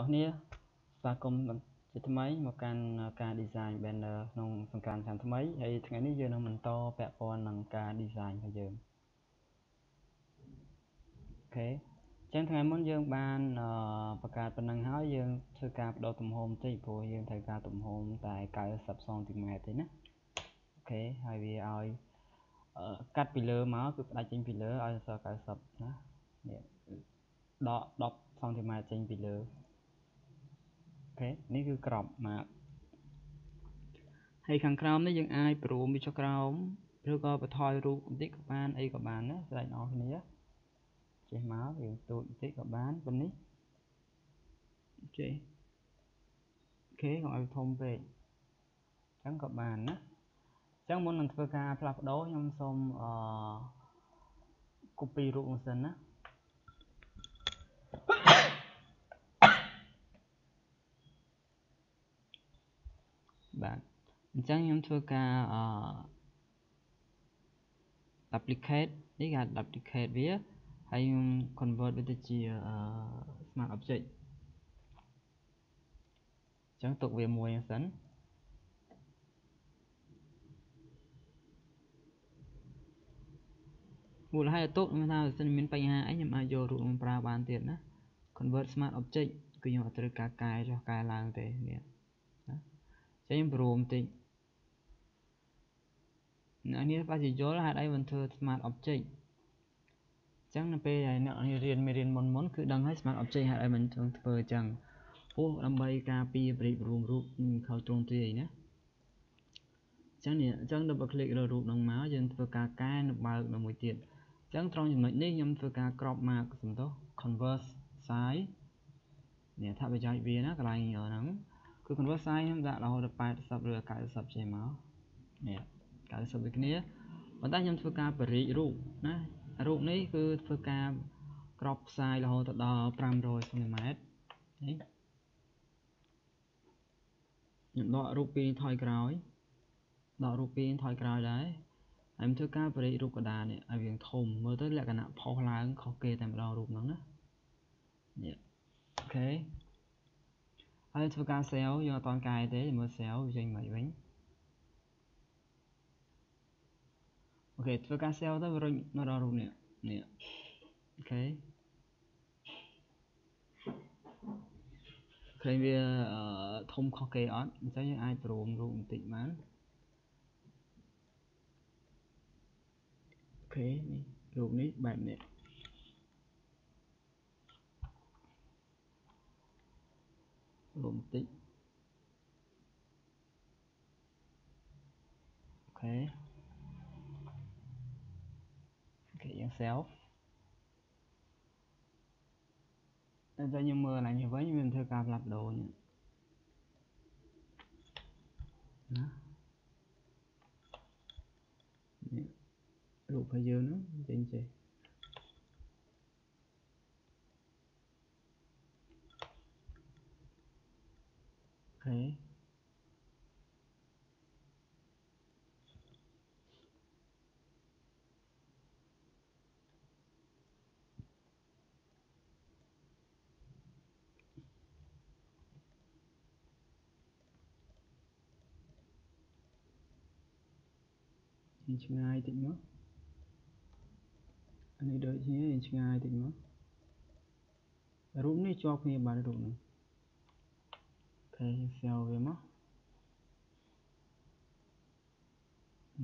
បងប្អូនស្វាគមន៍ជាថ្មីមកកាន់ការ design banner ក្នុងសង្ក្រាន្តឆ្នាំថ្មីហើយថ្ងៃនេះយើងនឹងបន្តពាក់ព័ន្ធនឹងការ design របស់យើង OK អញ្ចឹងថ្ងៃមុនយើងបានបង្កើតប៉ុណ្ណឹងហើយយើងធ្វើការបដូរទំហំបន្តិចព្រោះយើងត្រូវការទំហំតែ90សង់ទីម៉ែត្រទេណា OK ហើយវាឲ្យកាត់ពីលើមកគឺផ្ដាច់ចេញពីលើឲ្យអក្សរ90ណានេះដក10សង់ទីម៉ែត្រចេញពីលើ ខេនេះគឺក្របម៉ាកហើយខាងក្រោមនេះយើងអាចព្រមវាចុះក្រោមឬក៏បន្ថយរូបបន្តិចក៏បានអីក៏បានណាស្រេចអស់គ្នាចេះមកយើងទូចបន្តិចក៏បានប៉ុណ្នេះចេះអូខេកុំឲ្យធំពេកអញ្ចឹងក៏បានណាអញ្ចឹងមុននឹងធ្វើការផ្លាស់ប្ដូរខ្ញុំសូមអឺ copy រូបមួយសិនណា បាទអញ្ចឹងខ្ញុំធ្វើការអឺ duplicate នេះគេ duplicate វាហើយខ្ញុំ convert វាទៅជា smart object អញ្ចឹងទុកវាមួយសិនមូលហេតុទុកខ្ញុំថាបើសិនមានបញ្ហាអីខ្ញុំអាចយករូបមកប្រើបានទៀតណា convert smart object គឺខ្ញុំអត់ត្រូវការកែចុះកែឡើងទេនេះ ចឹងខ្ញុំព្រមបន្តិចអ្នកនេះបើជាយល់ហេតុអីមិនធ្វើ smart object ចឹងនៅពេលដែលអ្នកនេះរៀនមេរៀនមុនមុនគឺដឹងហើយ smart object ហេតុអីមិនធ្វើអញ្ចឹងពោះដើម្បីការពារប្រិយរួមរូបខុសត្រង់ទ្រាយណាចឹងនេះអញ្ចឹង double click លើរូបនឹងមកយើងធ្វើការកែនៅបើកនៅមួយទៀតអញ្ចឹងត្រង់ចំណុចនេះខ្ញុំធ្វើការ crop mark សំទោស convert size នេះថាប្រយោជន៍វាណាកន្លែងហ្នឹង គឺ convert size ខ្ញុំដាក់រហូតដល់80ឬ90ចេះមកនេះ90ដូចគ្នាប៉ុន្តែខ្ញុំធ្វើការបរិយរូបណារូបនេះគឺធ្វើការក្របផ្សាយរហូតដល់500សង់ទីម៉ែត្រនេះខ្ញុំដករូបពីរថយក្រោយដករូបពីរថយក្រោយដែរហើយខ្ញុំធ្វើការបរិយរូបកដានេះឲ្យវាធំមើលទៅលក្ខណៈផុសឡើងខុសគេតែម្ដងរូបហ្នឹងណានេះអូខេ ហើយធ្វើការ sell យើងអត់តន់កែទេមើល sell វាចេញមកវិញអូខេធ្វើការ sell ទៅវារុញមកដល់រូបនេះនេះអូខេឃើញវាធំខុសគេអត់អញ្ចឹងយើងអាចព្រមរូបបន្តិចបានអូខេនេះរូបនេះបែបនេះ រួមបន្តិចអូខេអូខេយើង self តែខ្ញុំមើលឡើងនេះវិញវាមិនធ្វើការផ្លាស់ប្ដូរនេះណានេះរូបរបស់យើងហ្នឹងចេញចេះខេ ឆ្ងាយតិចមកអានេះដូចគ្នាឆ្ងាយតិចមករូបនេះជាប់គ្នាបានរូបនេះខេស្យោវាមក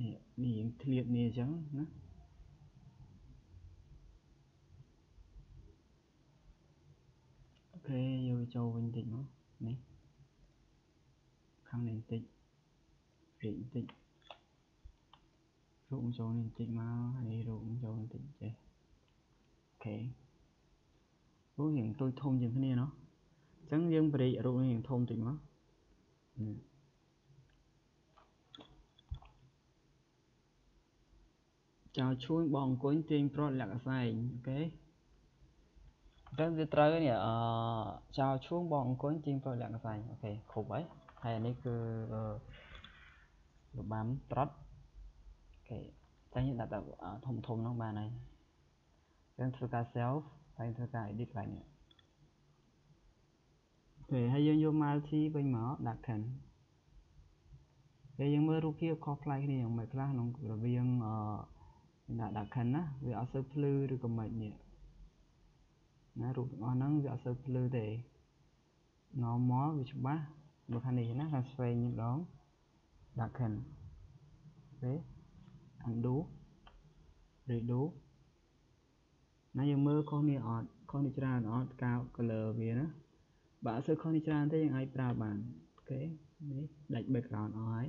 នេះនេះយើងធ្លាតនេះអញ្ចឹងណាអូខេយកចូលវិញតិចមកនេះខាងនេះបន្តិចព្រៀកបន្តិច រូបបញ្ចូលនេះបន្តិចមកហើយរូបបញ្ចូលបន្តិចចេះអូខេរូបយើងទួយធំជាងគ្នាណោះអញ្ចឹងយើងបរិយរូបនេះយើងធំបន្តិចមកចៅឈួយបងអង្គុញទាញព្រាត់លក្ខសែងអូខេអញ្ចឹងវាត្រូវនេះអចៅឈួងបងអង្គុញទាញព្រាត់លក្ខសែងអូខេគ្រប់ហើយហើយនេះគឺរបាំត្រាត់ អូខេតែយើងដាក់ធំធំហ្នឹងបានហើយយើងធ្វើការ self ហើយធ្វើការ edit ឡើងនេះទេហើយយើងយក multi វិញមកដាក់ can ពេលយើងមើលរូបភាពខុសប្លែកគ្នាយ៉ាងម៉េចខ្លះក្នុងរវាងអឺដាក់ដាក់ can ណាវាអត់សូវភ្លឺឬក៏មិននេះណារូបទាំងអស់ហ្នឹងវាអត់សូវភ្លឺទេ normal វាច្បាស់មើលខាងនេះណាខាងឆ្វេងនេះម្ដងដាក់ can អូខេ undo redo ណាយើងមើលខុសនេះអត់ខុសនេះច្រើនអត់កាវ color វាណាបើអត់សូវខុសនេះច្រើនទេយើងអាចប្រើបានអូខេនេះដាច់ background អស់ហើយ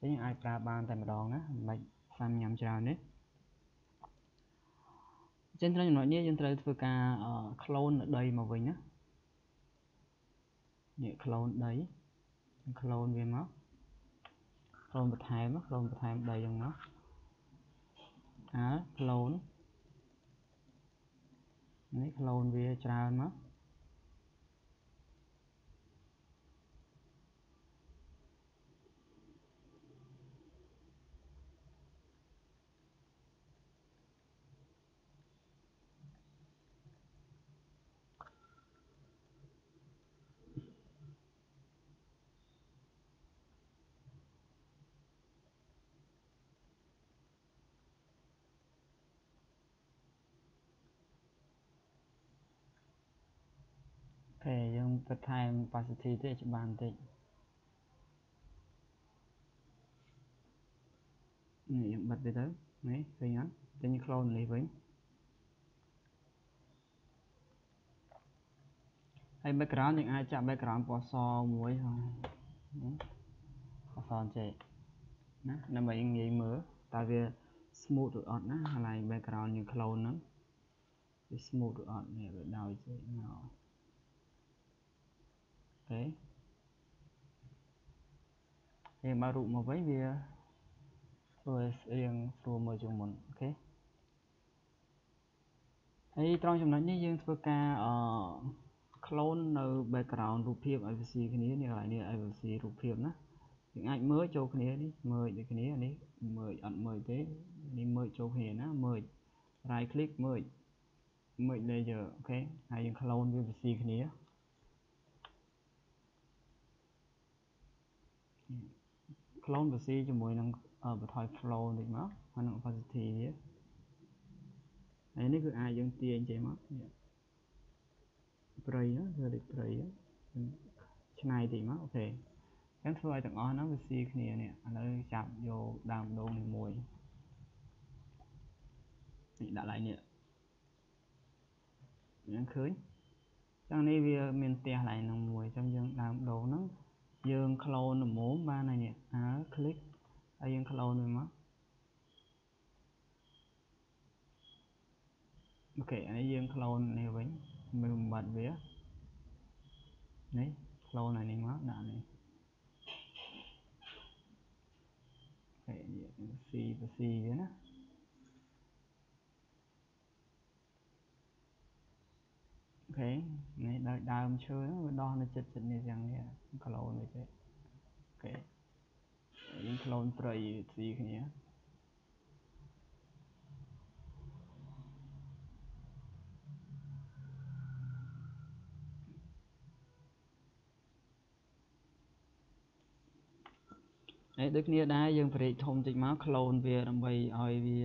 យើងអាចប្រើបានតែម្ដងណាមិនបាច់សាំញ៉ាំច្រើនទេចឹងត្រង់ចំណុចនេះយើងត្រូវធ្វើការ clone ដីមកវិញណានេះ clone ដី clone វាមក clone បន្ថែម clone បន្ថែមដីហ្នឹងមក អា clone នេះ clone វាច្រើនមកខេយើង បន្ថែម opacity តិចច្បាស់បន្តិចនេះយើងបិទវាទៅនេះឃើញអត់ចេញ clone នេះវិញហើយ background យើងអាចចាក់ background ពណ៌សមួយផងពណ៌សអញ្ចេះណាដើម្បីងាយមើលតើវា smooth ឬអត់ណាកន្លែង background យើង clone ហ្នឹងវា smooth ឬអត់នេះវាដោយចេះមក អូខេយើងបើរូបមកវិញវាធ្វើរៀងស្រួលមើលជាងមុនអូខេហើយត្រង់ចំណុចនេះយើងធ្វើការអឺ clone នៅ background រូបភាពឲ្យវាស៊ីគ្នានេះកន្លែងនេះឲ្យវាស៊ីរូបភាពណាយើងអាចមើលចូលគ្នានេះមើលដូចគ្នានេះមើលអត់មើលទេនេះមើលចូលគ្នាណាមើល right click មើលមើល layer អូខេហើយយើង clone វាវាស៊ីគ្នា clone បស៊ីជាមួយនឹងបន្ថយ flow បន្តិចមកហើយនឹង opacity វាហើយនេះគឺអាចយើងទាញចេញមកនេះព្រៃណាធ្វើដូចព្រៃឆ្នៃតិចមកអូខេអញ្ចឹងធ្វើឲ្យទាំងអស់ហ្នឹងវាស៊ីគ្នានេះឥឡូវចាប់យកដើមដូងនេះមួយនេះដាក់ឡើងនេះយើងឃើញចឹងនេះវាមានផ្ទះឡើងនឹងមួយចឹងយើងដើមដូងហ្នឹង យើង clone ល្មមបានហើយនេះអើ click ហើយយើង clone វាមកអូខេអានេះយើង clone នេះវិញមើលបំបត្តិវានេះ clone អានេះមកដាក់នេះអូខេនេះ C ទៅ C វាណា ខេនេះដោយដើមឈើហ្នឹងវាដោះនៅចិត្តចិត្តនេះយ៉ាងនេះ clone វាចេះអូខេយើង clone ព្រៃស៊ីគ្នាហើយដូចគ្នាដែរយើងប្រេកធំតិចមក clone វាដើម្បីឲ្យវា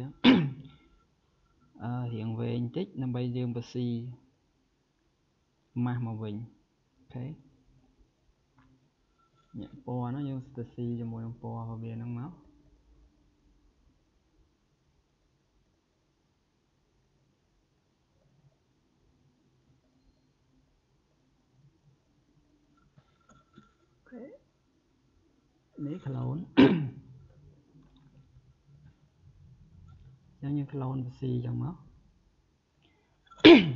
អឺរៀងវែងតិចដើម្បីយើងបស៊ី ម៉ាស់មកវិញអូខេនេះពណ៌ហ្នឹងយើងទៅស៊ីជាមួយនឹងពណ៌របស់វាហ្នឹងមកនេះ clone ចឹងយើង clone ទៅស៊ីចឹងមក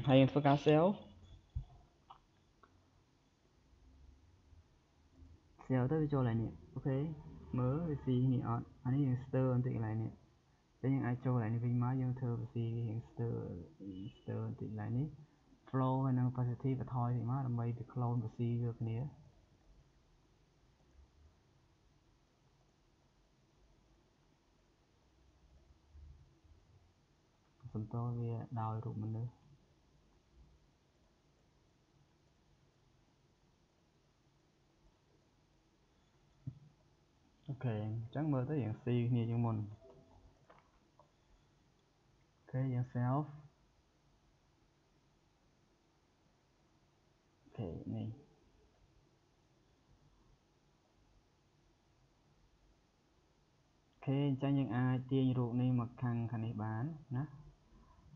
ហើយយើងធ្វើការ save save ទៅវាចូលឡើងនេះអូខេមើលវាស៊ីនេះអត់អានេះយើង stir បន្តិចកន្លែងនេះចឹងយើងអាចចូលកន្លែងនេះវិញមកយើងធ្វើវាស៊ីរៀង stir stir បន្តិចកន្លែងនេះ flow ហើយនឹង opacity បន្ថយតិចមកដើម្បីវា clone វាស៊ីយកគ្នាបន្តវាដោយរូបមនុស្ស OK អញ្ចឹងមើលទៅយើងស៊ីគ្នាជាងមុនអូខេយើង self អូខេនេះខេអញ្ចឹងយើងអាចទាញរូបនេះមកខាងខាងនេះបានណា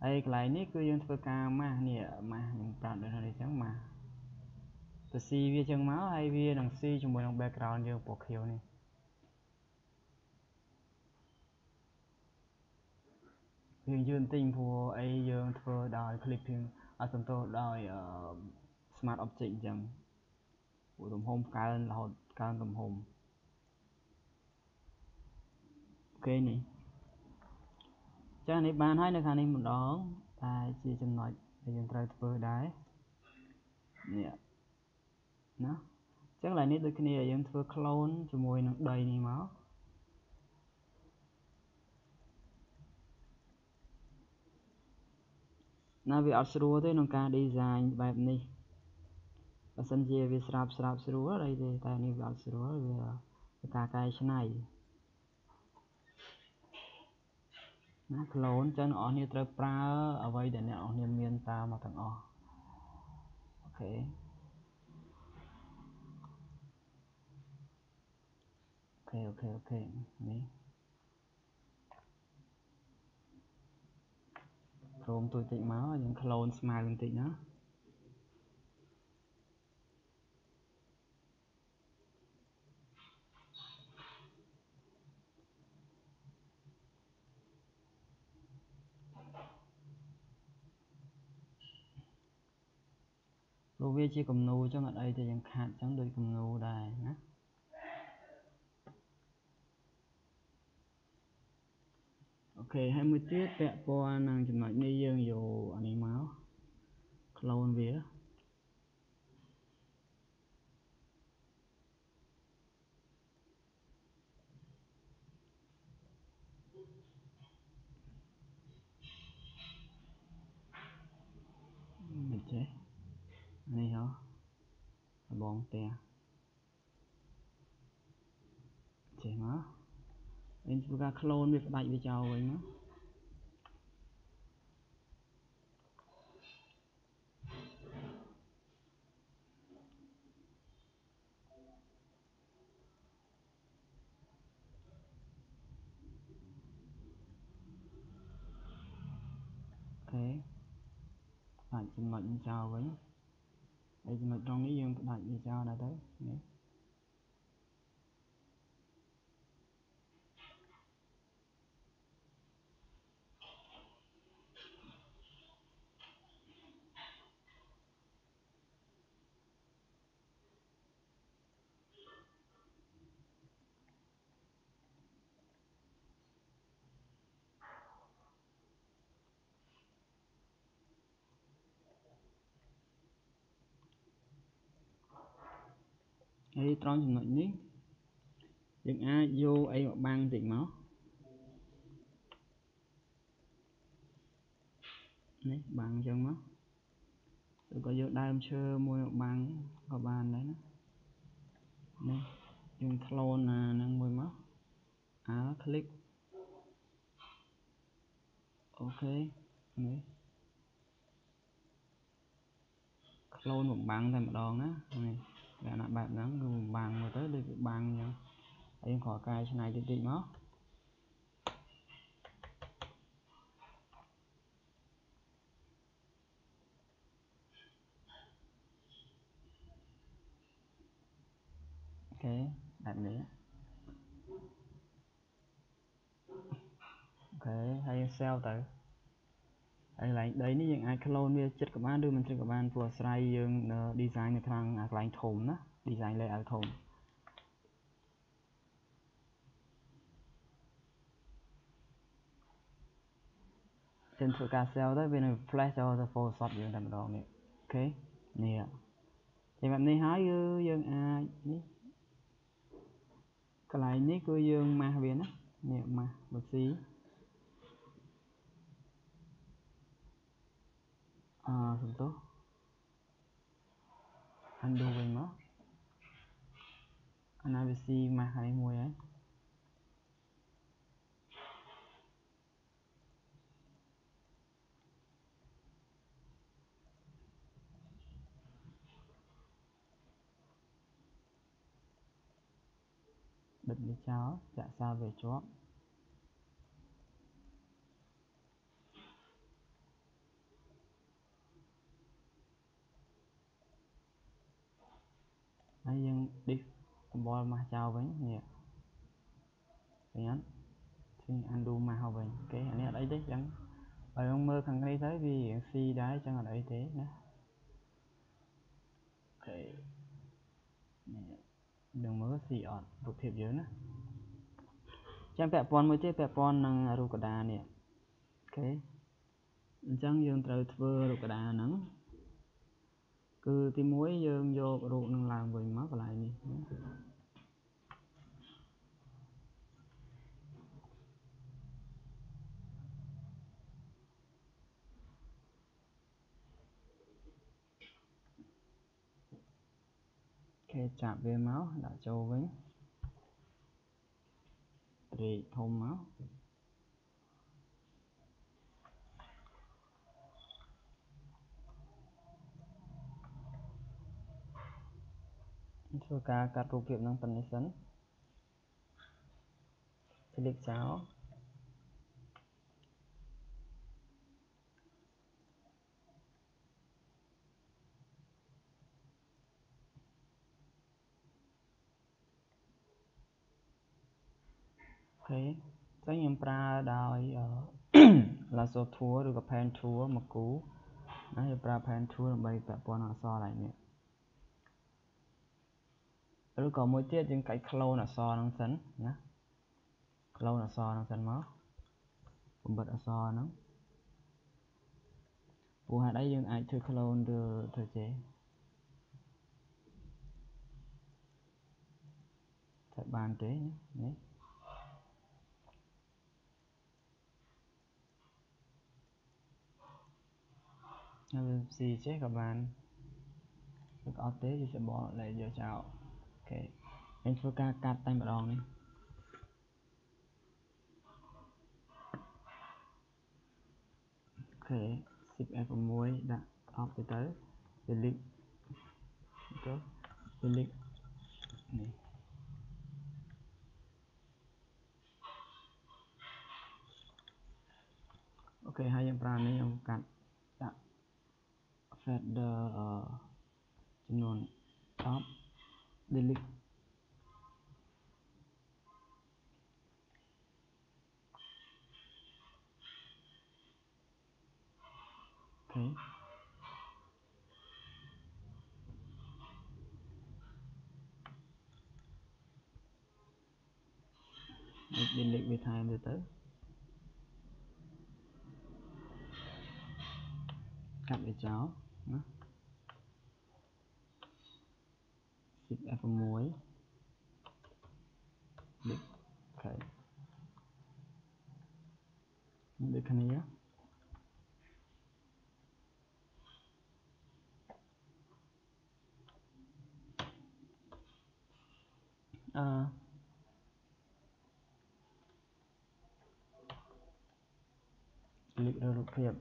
ហើយកន្លែងនេះគឺយើងធ្វើការម៉ាស់នេះម៉ាស់ខ្ញុំប្រាប់ដូចនេះអញ្ចឹងម៉ាស់ទៅស៊ីវាចឹងមកហើយវានឹងស៊ីជាមួយនឹង background យើងពណ៌ខៀវនេះ យើងយឺនទិញព្រោះអីយើងធ្វើដោយ clipping អត់សន្តោសដោយ smart object អញ្ចឹងព្រោះទំហំកើនរហូតកើនទំហំគេនេះចាស់នេះបានហើយនៅខាងនេះម្ដងតែជាចំណុចដែលយើងត្រូវធ្វើដែរនេះណាអញ្ចឹងឡើយនេះដូចគ្នាយើងធ្វើ clone ជាមួយនឹងដីនេះមក ណាវាអត់ស្រួលទេក្នុងការ design បែបនេះបើសិនជាវាស្រាប់ស្រាប់ស្រួលអីទេតែនេះវាអត់ស្រួលវាការកែច្នៃណាក្លូនចឹងអ្នកនរត្រូវប្រើអ្វីដែលអ្នកនរមានតាមមកទាំងអស់អូខេអូខេអូខេអូខេនេះ រមទួយតិចមកយើងក្លូនស្មៅបន្តិចណាព្រោះវាជាគំនូអញ្ចឹងអត់អីទេយើងខាត់អញ្ចឹងដូចគំនូដែរណា ខេហើយមួយទៀតពាក់ព័ន្ធនឹងចំណុចនេះយើងយកអានេះមក clone វាមិនចេះនេះហ៎ដបងផ្ទះចេះមក វិញធ្វើការ clone វាផ្ដាច់វាចោលវិញមកអូខេអាចចំណុចចោលវិញហើយចំណុចត្រង់នេះយើងផ្ដាច់វាចោលដែរទៅនេះ ហើយត្រង់ចំណុចនេះយើងអាចយកអីមកបាំងតិចមកនេះបាំងអញ្ចឹងមកឬក៏យកដើមឈើមួយមកបាំងក៏បានដែរណានេះយើងក្លូនអាហ្នឹងមួយមកអាคลิกអូខេនេះក្លូនបំបាំងតែម្ដងណានេះ លក្ខណៈបែបហ្នឹងគឺបាំងមើលទៅដូចវាបាំងអញ្ចឹងហើយយើងគ្រាន់កែច្នៃតិចតិចមកអូខេបែបនេះអូខេហើយ sell ទៅ ហើយកន្លែងដីនេះយើងអាច clone វាចិត្តក៏បានឬមិនចិត្តក៏បានព្រោះអាស្រ័យយើង design នៅខាងកន្លែងធំណា design layout ធំចឹងធ្វើការ sell ទៅវានឹង flash ចូលទៅ Photoshop យើងតែម្ដងនេះអូខេនេះតែបែបនេះហើយគឺយើងអាចនេះកន្លែងនេះគឺយើងម៉ាស់វាណានេះម៉ាស់បើស៊ីអសំ undo undo វិញមកអាណាវាស៊ីម៉ាស់ខាងនេះមួយហើយបិទនេះចោលចាក់សារវាជាប់ ហើយយើង disk តំបល់ម៉ាស់ចោលវិញនេះឃើញអត់ឃើញ undo ម៉ាស់មកវិញអូខេអានេះអត់អីទេចឹងបើយើងមើលខាងនេះទៅវារៀងស៊ីដែរចឹងអត់អីទេណាអូខេនេះនឹងមើលស៊ីអត់រូបភាពយើងណាចឹងពាក់ព័ន្ធមួយទៀតពាក់ព័ន្ធនឹងរូបកដានេះអូខេអញ្ចឹងយើងត្រូវធ្វើរូបកដាហ្នឹង គឺទី1យើងយករូបនឹងឡើងវិញមកកន្លែងនេះណាគេចាប់វាមកដាក់ចូលវិញត្រេកធំមក ធ្វើការកាត់រូបភាពនឹងប៉ុណ្នេះសិន click ចោលខេចឹងខ្ញុំប្រើដោយ lasso tool ឬក៏ pen tool មកគូណាខ្ញុំប្រើ pen tool ដើម្បីពាក់ព័ន្ធអក្សរឡើងនេះ ឬក៏មួយទៀតយើងកាច់ clone អក្សរហ្នឹងសិនណា clone អក្សរហ្នឹងសិនមកបំបិតអក្សរហ្នឹងព្រោះហេតុអីយើងអាចធ្វើ clone ឬធ្វើចេះតែបានទេនេះហើយស៊ីចេះក៏បានឬក៏អត់ទេវា sẽ bỏ lại giờ chào ok anh ធ្វើការកាត់តែម្ដងនេះអូខេ shift F6 ដាក់ off ទៅទៅ delete ទៅ delete នេះអូខេហើយយើងប្រើនេះខ្ញុំកាត់ fader ចំនួន10 delete thế. Delete with time từ tới. Cắt để cháu. Đó. F6 ดึกไข่ดึกขนนี้อ่า click ลุกเรียบ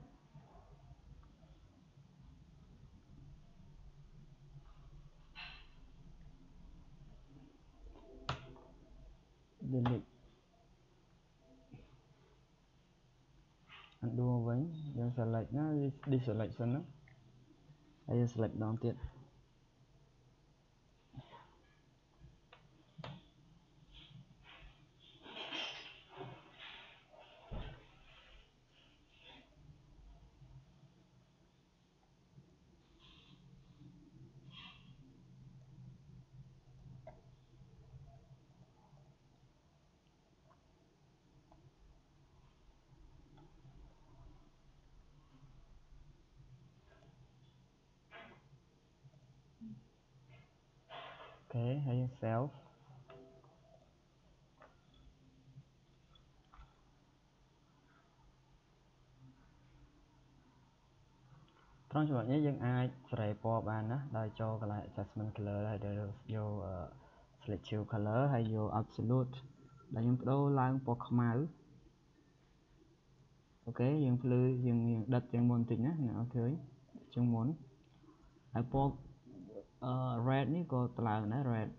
select ណា deselect សិនណាហើយយើង select ម្ដងទៀត ខេហើយយើង self ត្រង់ចំណុចនេះយើងអាចសេរីពណ៌បានណាដោយចូលកន្លែង adjustment color ហើយយក select hue color ហើយយក absolute ដែលខ្ញុំបដូរឡើងពណ៌ខ្មៅអូខេយើងភ្លឺយើងដិតជាងមុនបន្តិចណាអ្នកអត់ឃើញជាងមុនហើយពណ៌ red នេះក៏ឡើងដែរ red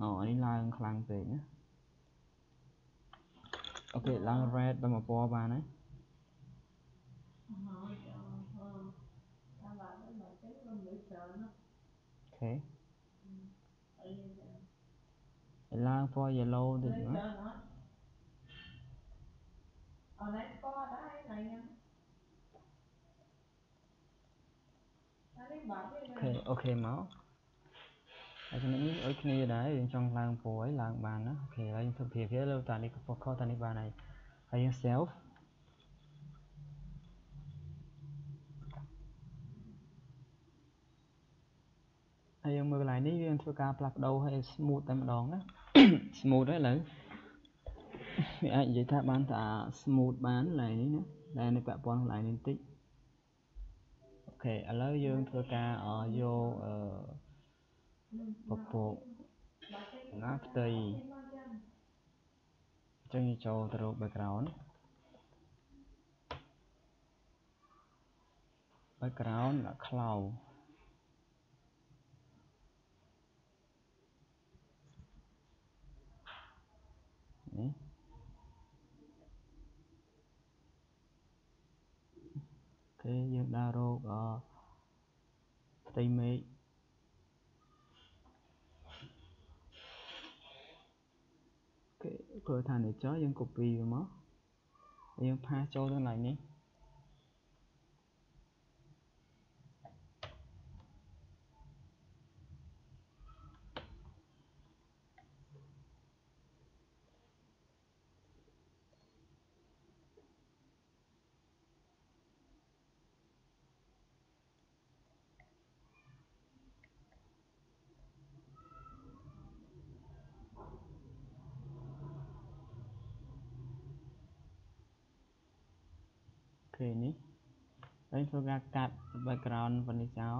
អូអានេះឡើងខ្លាំងពេកណាអូខេឡើង red តែមួយពណ៌បានហើយហើយអឺតាមឡានទៅមកចឹងរំលឹកច្រើនណាអូខេអីចឹងឲ្យឡើងពណ៌ yellow តិចលេខណាច្រើនអត់អត់ណែស្គាល់ដែរណៃ អានេះបាត់ទេអូខេអូខេមកហើយចំណុចនេះឲ្យគ្នាដែរយើងចង់ឡើងពណ៌ឲ្យឡើងបានណាអូខេហើយយើងធ្វើប្រៀបធៀបលើតានេះខុសតានេះបានហើយហើយយើង self ហើយយើងមើលកន្លែងនេះយើងធ្វើការផ្លាស់ប្ដូរឲ្យ smooth តែម្ដងណា smooth ហើយឥឡូវវាអាចនិយាយថាបានថា smooth បានកន្លែងនេះណាដែលនៅពាក់ព័ន្ធកន្លែងនេះបន្តិចអូ ខេឥឡូវយើងធ្វើការយកអឺពពកណាផ្ទៃអញ្ចឹងយើងចូលទៅរក background background ដាក់ cloud នេះ អូខេយើងដើររកអផ្ទៃមេឃអូខេធ្វើថា nature យើង copy វាមកហើយយើងផាសចូលទៅកន្លែងនេះ អូខេនេះហើយធ្វើការកាត់ background ប៉ុណ្នេះចោល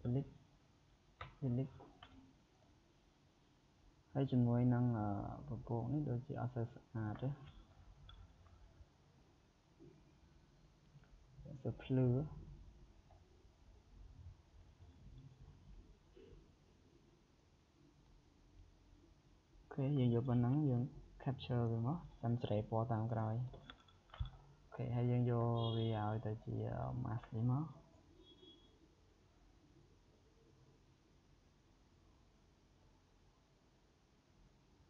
delete delete ហើយជាមួយនឹងពពកនេះដូចជាអត់សូវស្អាតទេទៅភ្លឺOK យើងយកប៉ុណ្ណឹងយើង capture វាមកតាមស្រេពណ៌តាមក្រោយ OK ហើយយើងយកវាឲ្យទៅជា mask នេះមក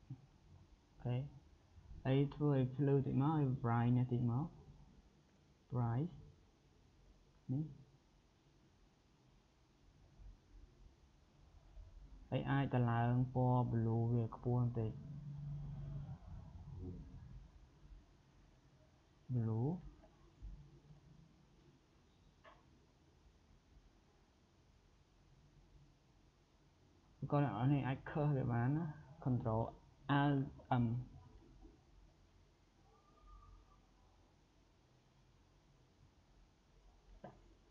OK ហើយធ្វើឲ្យភ្លឺតិចមកឲ្យ bright នេះតិចមក bright នេះហើយអាចតម្លើងពណ៌ blue វាខ្ពស់បន្តិច blue គាត់អ្នកនរអាច curve វាបានណា control alt m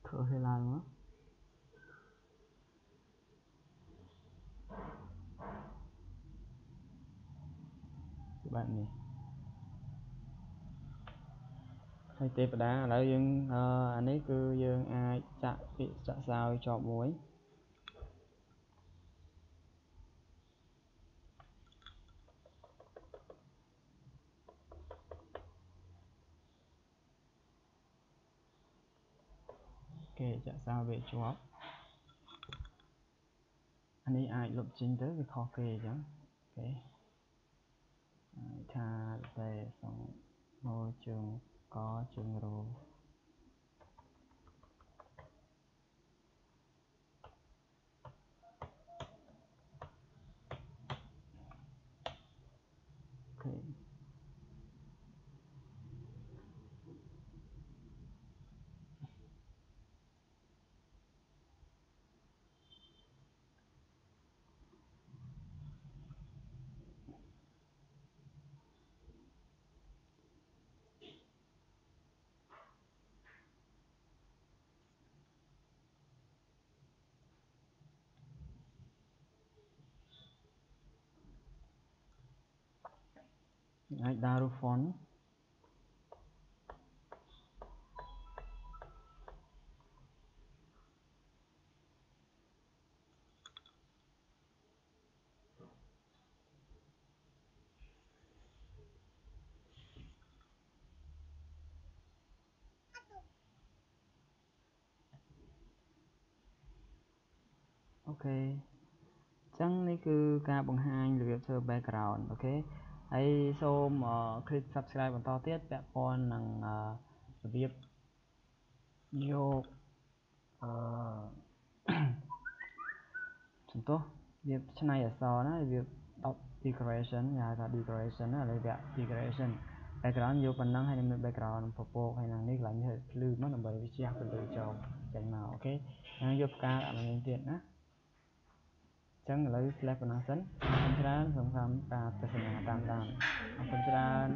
curve វាឡើងមកបែបនេះ ហើយទេវតាឥឡូវយើងអានេះគឺយើងអាចចាក់ពាក្យចាក់សោយជាប់មួយគេចាក់សារវាជាប់អានេះអាចលុបចេញទៅវាខុសគេអញ្ចឹងអូខេថាតែសងមកជើង កជើង អាចដាក់រូប font អូខេអញ្ចឹងនេះគឺការបង្ហាញរបៀបធ្វើ background អូខេ ហើយសូម click subscribe បន្តទៀតពាក់ព័ន្ធនឹងរបៀបយកអឺសំទោសរបៀបច្នៃអក្សរណារបៀប decoration គេហៅថា decoration ណាឥឡូវវា decoration background យកប៉ុណ្ណឹងហើយនឹងមាន background ពពកហើយនឹងនេះកន្លែងនេះភ្លឺមកដើម្បីវាជះពន្លឺចូលចេញមកអូខេហើយយកផ្កាដាក់មកនេះទៀតណាអញ្ចឹងឥឡូវ slash ប៉ុណ្ណឹងសិនអរគុណច្រើនសូមតាមការទស្សនាតាមដានអរគុណច្រើន